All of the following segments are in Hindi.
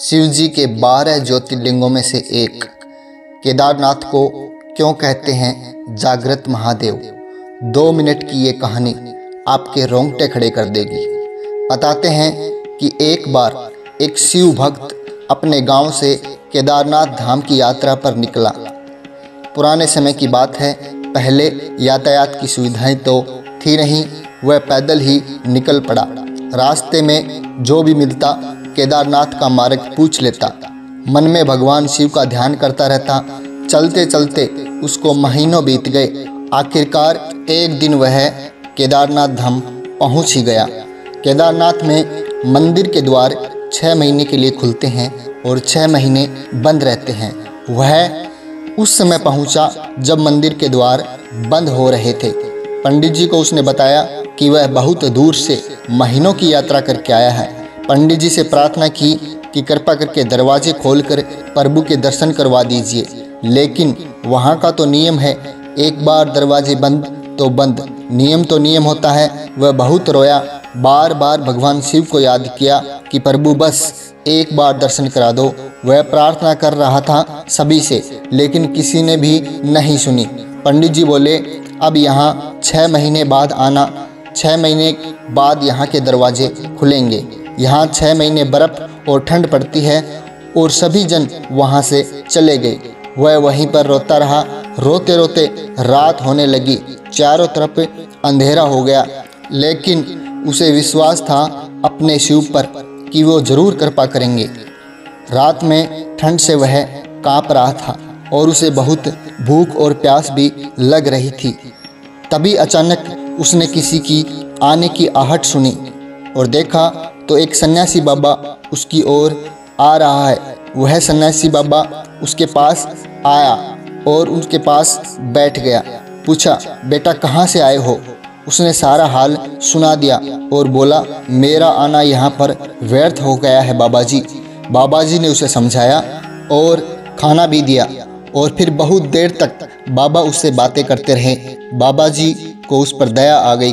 शिव जी के बारह ज्योतिर्लिंगों में से एक। केदारनाथ को क्यों कहते हैं जागृत महादेव? दो मिनट की ये कहानी आपके रोंगटे खड़े कर देगी। बताते हैं कि एक बार एक शिव भक्त अपने गाँव से केदारनाथ धाम की यात्रा पर निकला। पुराने समय की बात है, पहले यातायात की सुविधाएँ तो थी नहीं, वह पैदल ही निकल पड़ा। रास्ते में जो भी मिलता केदारनाथ का मार्ग पूछ लेता। मन में भगवान शिव का ध्यान करता रहता। चलते चलते उसको महीनों बीत गए। आखिरकार एक दिन वह केदारनाथ धाम पहुँच ही गया। केदारनाथ में मंदिर के द्वार छः महीने के लिए खुलते हैं और छः महीने बंद रहते हैं। वह उस समय पहुँचा जब मंदिर के द्वार बंद हो रहे थे। पंडित जी को उसने बताया कि वह बहुत दूर से महीनों की यात्रा करके आया है। पंडित जी से प्रार्थना की कि कृपा करके दरवाजे खोलकर प्रभु के दर्शन करवा दीजिए। लेकिन वहाँ का तो नियम है, एक बार दरवाजे बंद तो बंद। नियम तो नियम होता है, वह बहुत रोया। बार बार भगवान शिव को याद किया कि प्रभु बस एक बार दर्शन करा दो। वह प्रार्थना कर रहा था सभी से, लेकिन किसी ने भी नहीं सुनी। पंडित जी बोले, अब यहाँ छः महीने बाद आना। छः महीने बाद यहाँ के दरवाजे खुलेंगे। यहाँ छः महीने बर्फ़ और ठंड पड़ती है और सभी जन वहाँ से चले गए। वह वहीं पर रोता रहा। रोते रोते रात होने लगी। चारों तरफ़ अंधेरा हो गया। लेकिन उसे विश्वास था अपने शिव पर कि वो ज़रूर कृपा करेंगे। रात में ठंड से वह काँप रहा था और उसे बहुत भूख और प्यास भी लग रही थी। तभी अचानक उसने किसी की आने की आहट सुनी और देखा तो एक सन्यासी बाबा उसकी ओर आ रहा है। वह सन्यासी बाबा उसके पास आया और उसके पास बैठ गया। पूछा, बेटा, कहाँ से आए हो? उसने सारा हाल सुना दिया और बोला, मेरा आना यहाँ पर व्यर्थ हो गया है बाबा जी बाबा जी ने उसे समझाया और खाना भी दिया और फिर बहुत देर तक बाबा उससे बातें करते रहे। बाबा जी को उस पर दया आ गई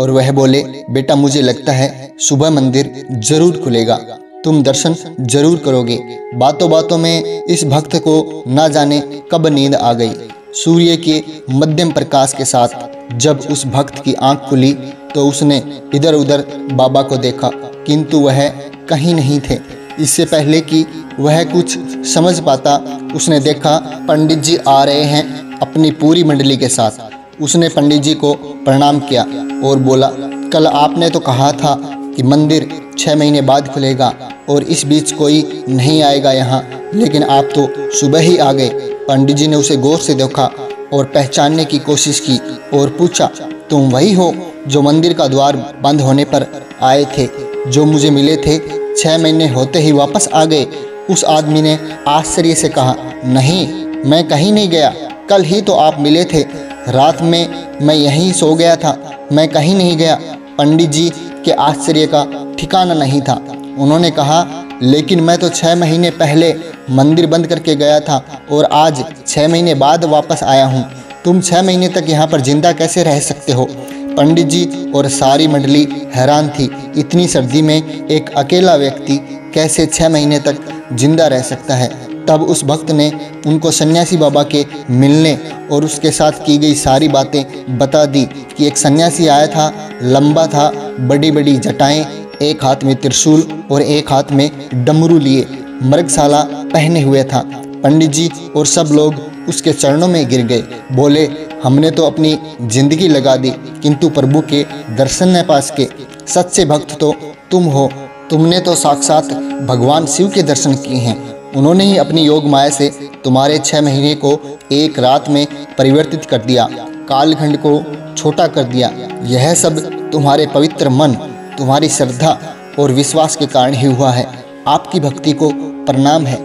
और वह बोले, बेटा, मुझे लगता है सुबह मंदिर ज़रूर खुलेगा। तुम दर्शन ज़रूर करोगे। बातों बातों में इस भक्त को न जाने कब नींद आ गई। सूर्य के मध्यम प्रकाश के साथ जब उस भक्त की आँख खुली तो उसने इधर उधर बाबा को देखा। किंतु वह कहीं नहीं थे। इससे पहले कि वह कुछ समझ पाता, उसने देखा पंडित जी आ रहे हैं अपनी पूरी मंडली के साथ। उसने पंडित जी को प्रणाम किया और बोला, कल आपने तो कहा था कि मंदिर छः महीने बाद खुलेगा और इस बीच कोई नहीं आएगा यहाँ। लेकिन आप तो सुबह ही आ गए। पंडित जी ने उसे गौर से देखा और पहचानने की कोशिश की और पूछा, तुम वही हो जो मंदिर का द्वार बंद होने पर आए थे, जो मुझे मिले थे छः महीने होते ही वापस आ गए? उस आदमी ने आश्चर्य से कहा, नहीं, मैं कहीं नहीं गया। कल ही तो आप मिले थे। रात में मैं यहीं सो गया था। मैं कहीं नहीं गया। पंडित जी के आश्चर्य का ठिकाना नहीं था। उन्होंने कहा, लेकिन मैं तो छः महीने पहले मंदिर बंद करके गया था और आज छः महीने बाद वापस आया हूँ। तुम छः महीने तक यहाँ पर ज़िंदा कैसे रह सकते हो? पंडित जी और सारी मंडली हैरान थी। इतनी सर्दी में एक अकेला व्यक्ति कैसे छः महीने तक ज़िंदा रह सकता है? तब उस भक्त ने उनको सन्यासी बाबा के मिलने और उसके साथ की गई सारी बातें बता दी कि एक सन्यासी आया था, लंबा था बड़ी बड़ी जटाएँ, एक हाथ में त्रिशूल और एक हाथ में डमरू लिए मृगशाला पहने हुए था। पंडित जी और सब लोग उसके चरणों में गिर गए। बोले, हमने तो अपनी ज़िंदगी लगा दी, किंतु प्रभु के दर्शन न पास के सच्चे भक्त तो तुम हो। तुमने तो साक्षात भगवान शिव के दर्शन किए हैं। उन्होंने ही अपनी योग माया से तुम्हारे छः महीने को एक रात में परिवर्तित कर दिया, कालखंड को छोटा कर दिया। यह सब तुम्हारे पवित्र मन, तुम्हारी श्रद्धा और विश्वास के कारण ही हुआ है। आपकी भक्ति को प्रणाम है।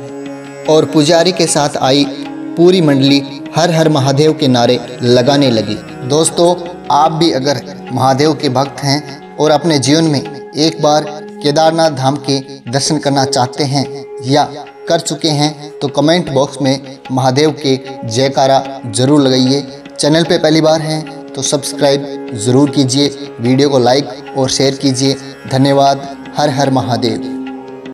और पुजारी के साथ आई पूरी मंडली हर हर महादेव के नारे लगाने लगी। दोस्तों, आप भी अगर महादेव के भक्त हैं और अपने जीवन में एक बार केदारनाथ धाम के दर्शन करना चाहते हैं या कर चुके हैं तो कमेंट बॉक्स में महादेव के जयकारा ज़रूर लगाइए। चैनल पे पहली बार हैं तो सब्सक्राइब ज़रूर कीजिए। वीडियो को लाइक और शेयर कीजिए। धन्यवाद। हर हर महादेव।